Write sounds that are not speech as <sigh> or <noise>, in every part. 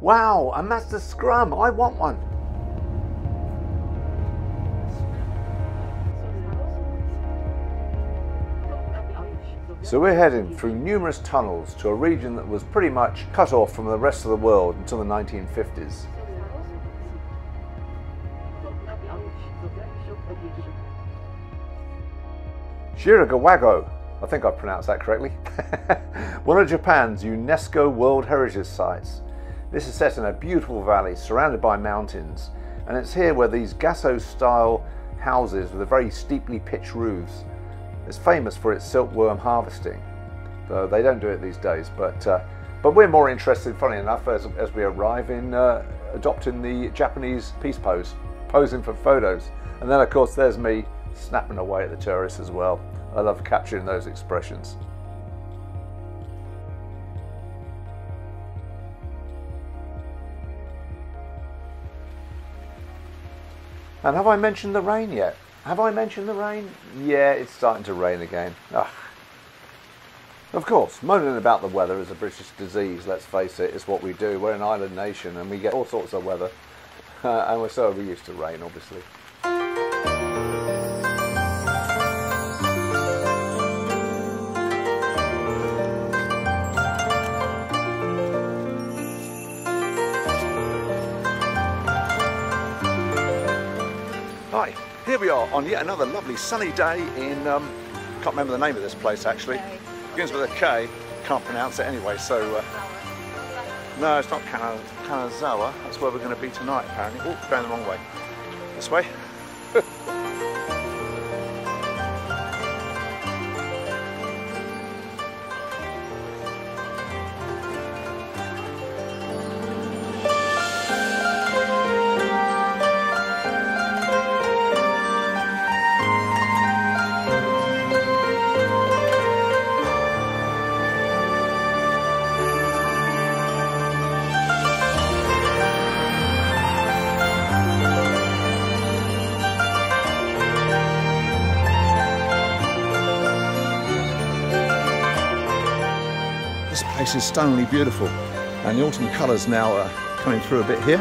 Wow, a master Scrum. I want one. So we're heading through numerous tunnels to a region that was pretty much cut off from the rest of the world until the 1950s. Shiragawago, I think I've pronounced that correctly, <laughs> one of Japan's UNESCO World Heritage Sites. This is set in a beautiful valley surrounded by mountains, and it's here where these Gassho style houses with a very steeply pitched roofs is famous for its silkworm harvesting. Though they don't do it these days, but uh, but we're more interested, funny enough, as, as we arrive in uh, adopting the Japanese peace pose, posing for photos. And then, of course, there's me snapping away at the tourists as well. I love capturing those expressions. And have I mentioned the rain yet? Have I mentioned the rain? Yeah, it's starting to rain again. Ugh. Of course, moaning about the weather is a British disease, let's face it, it's what we do. We're an island nation and we get all sorts of weather. Uh, <laughs> and we're so used to rain, obviously. Here we are on yet another lovely sunny day in, um, can't remember the name of this place actually. Begins with a K, can't pronounce it anyway, so. Uh, no, it's not Kanazawa, that's where we're going to be tonight apparently. Oh, going the wrong way. This way. Place is stunningly beautiful, and the autumn colours now are coming through a bit here.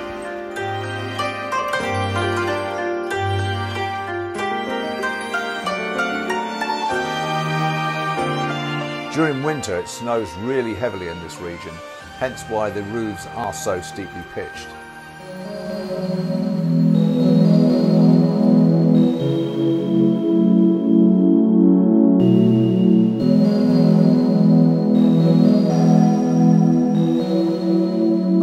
During winter, it snows really heavily in this region, hence why the roofs are so steeply pitched.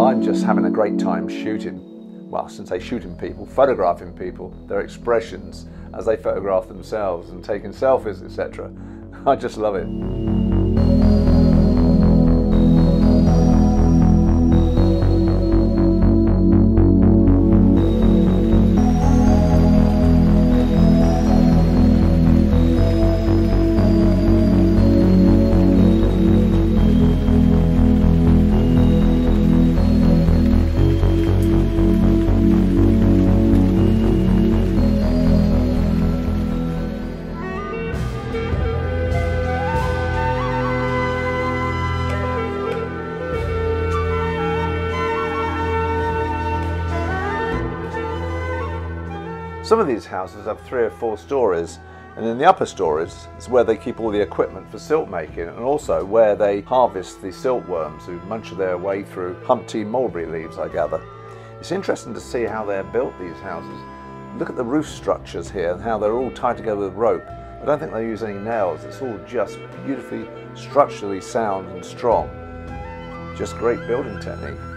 I'm just having a great time shooting. Well, since they shooting people, photographing people, their expressions as they photograph themselves and taking selfies, etc. <laughs> I just love it. Some of these houses have three or four stories, and in the upper stories is where they keep all the equipment for silk making, and also where they harvest the silkworms who munch their way through Humpty mulberry leaves, I gather. It's interesting to see how they're built, these houses. Look at the roof structures here and how they're all tied together with rope. I don't think they use any nails, it's all just beautifully structurally sound and strong. Just great building technique.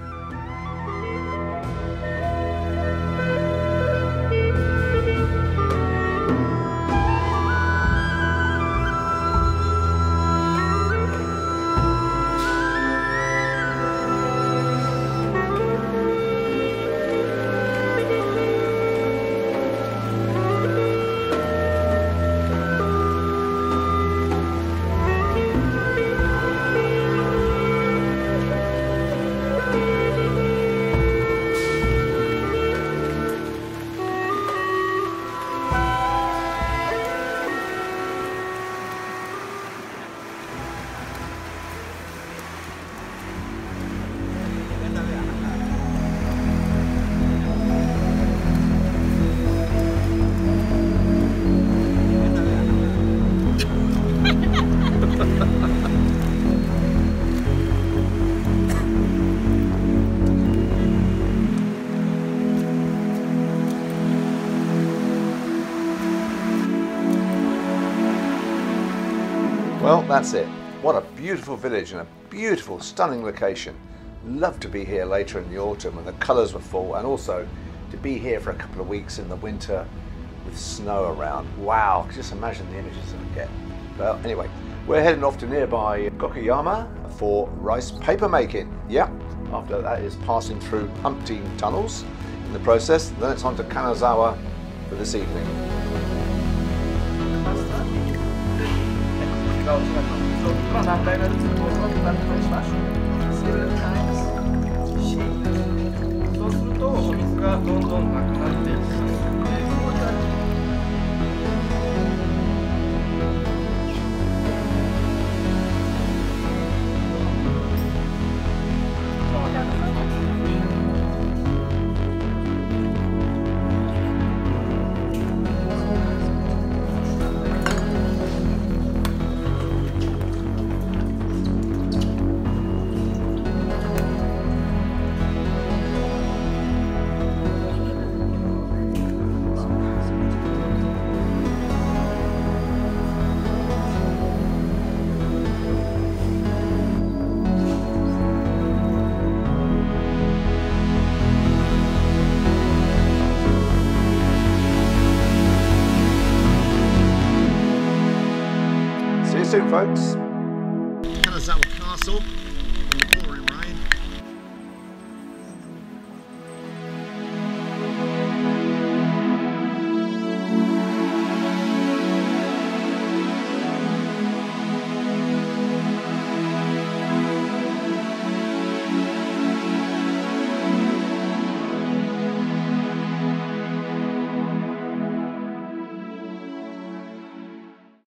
That's it. What a beautiful village and a beautiful, stunning location. Love to be here later in the autumn when the colours were full and also to be here for a couple of weeks in the winter with snow around. Wow, just imagine the images that I get. Well, anyway, we're heading off to nearby Gokayama for rice paper making. Yeah, after that is passing through umpteen tunnels in the process. Then it's on to Kanazawa for this evening. が落ちなくそう今何回目ずつこうなったりとかします。7 times 7そうするとお水がどんどんなくなって soon, folks. Kanazawa Castle.